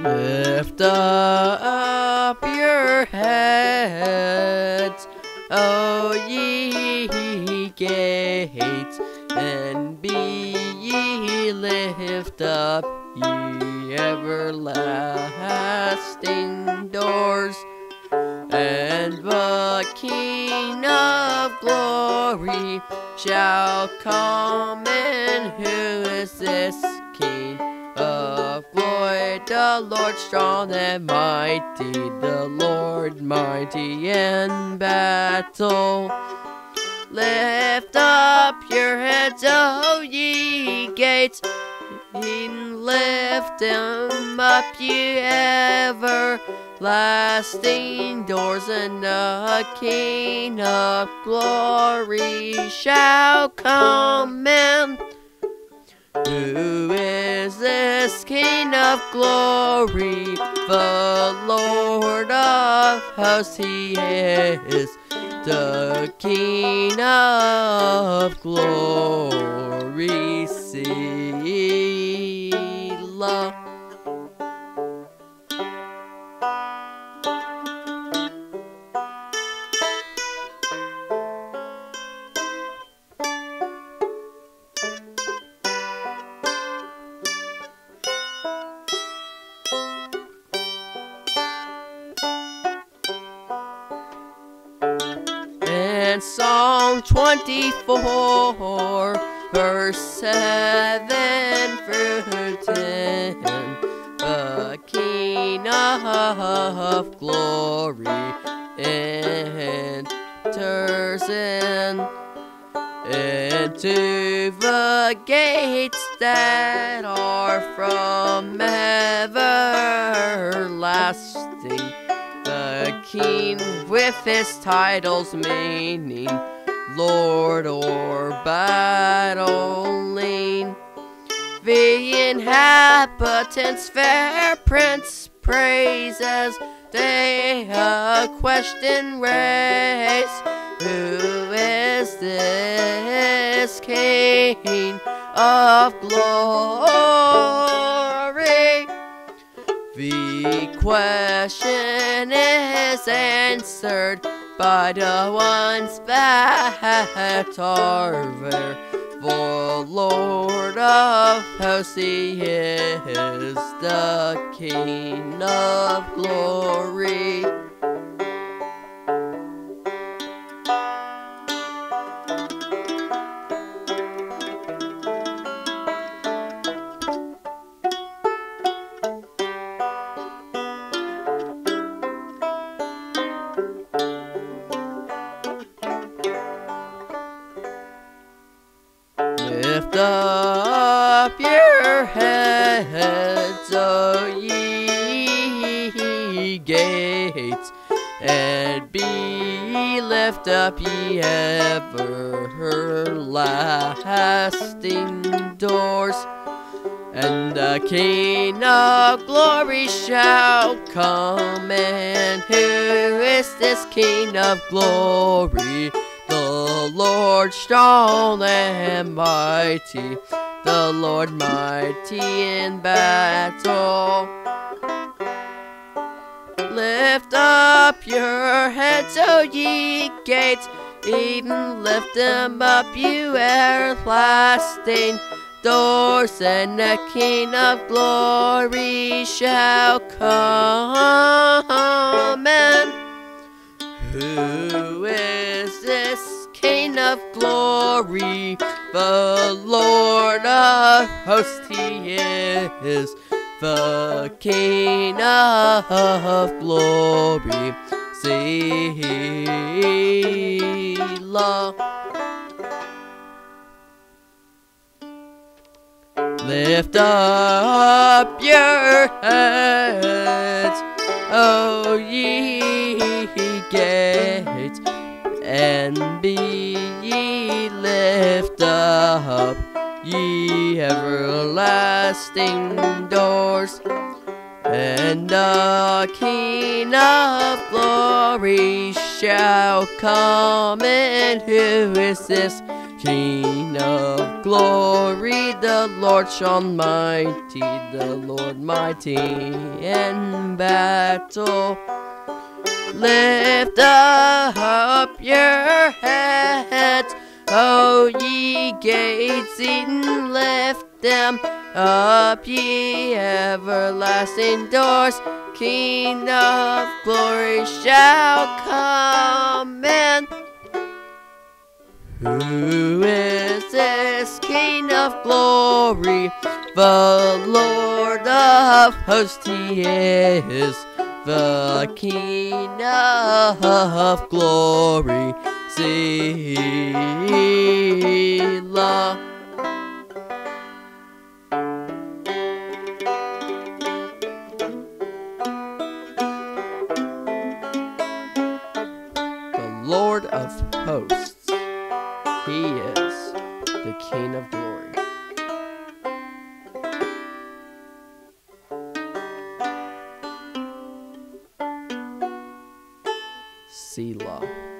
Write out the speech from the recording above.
Lift up your heads, O ye gates, and be ye lift up, ye everlasting doors, and the King of glory shall come in. Who is this? The Lord strong and mighty, the Lord mighty in battle. Lift up your heads, O ye gates, and lift them up, ye everlasting doors, and the King of glory shall come in. Who is this King of glory? The Lord of hosts, he is the King of glory. Selah. And Psalm 24, verse 7 through 10. The King of glory enters in into the gates that are from everlasting. King with his titles meaning Lord or battle battling. The inhabitants fair prince praises they a question raise. Who is this King of glory? Question is answered by the ones that are there. For Lord of hosts, He is the King of glory. Up your heads, O ye gates, and be lift up ye everlasting doors. And the King of glory shall come and Who is this King of glory? Lord strong and mighty, the Lord mighty in battle. Lift up your heads, O ye gates, even lift them up, you everlasting doors, and the King of glory shall come of glory? The Lord of hosts, he is the King of glory. Selah. Lift up your heads, O ye gates, and be up, ye everlasting doors. And the King of glory shall come and Who is this King of glory, the Lord strong mighty, the Lord mighty in battle. Lift up your heads, O ye gates, and lift them up, ye everlasting doors. King of glory shall come in. Who is this King of glory? The Lord of hosts he is, the King of glory. Selah. The Lord of hosts. He is the King of glory. Selah.